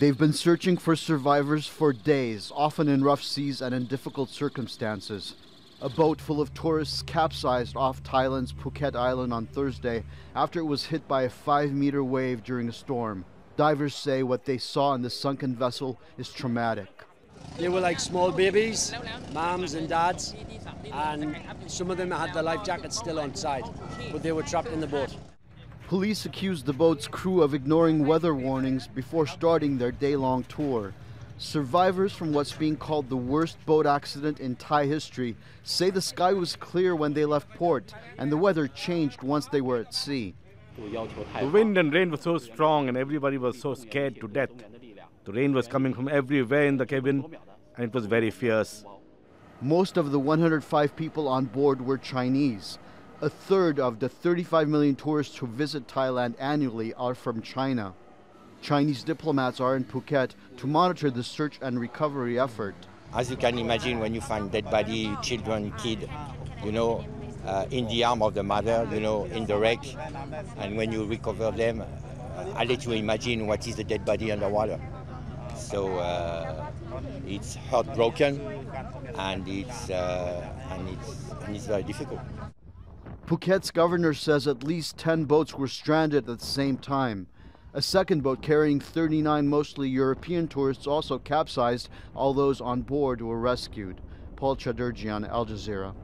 They've been searching for survivors for days, often in rough seas and in difficult circumstances. A boat full of tourists capsized off Thailand's Phuket Island on Thursday after it was hit by a five meter wave during a storm. Divers say what they saw in the sunken vessel is traumatic. They were like small babies, moms and dads, and some of them had their life jackets still on side, but they were trapped in the boat. Police accused the boat's crew of ignoring weather warnings before starting their day long tour. Survivors from what's being called the worst boat accident in Thai history say the sky was clear when they left port and the weather changed once they were at sea. The wind and rain were so strong and everybody was so scared to death. The rain was coming from everywhere in the cabin and it was very fierce. Most of the 105 people on board were Chinese. A third of the 35 million tourists who visit Thailand annually are from China. Chinese diplomats are in Phuket to monitor the search and recovery effort. As you can imagine, when you find dead body, children, kid, you know, uh, in the arm of the mother, you know, in the wreck, and when you recover them, I let you imagine what is the dead body underwater. So uh, it's heartbroken, and it's uh, and it's and it's very difficult. Phuket's governor says at least 10 boats were stranded at the same time. A second boat carrying 39 mostly European tourists also capsized. All those on board were rescued. Paul Chaderjian, Al Jazeera.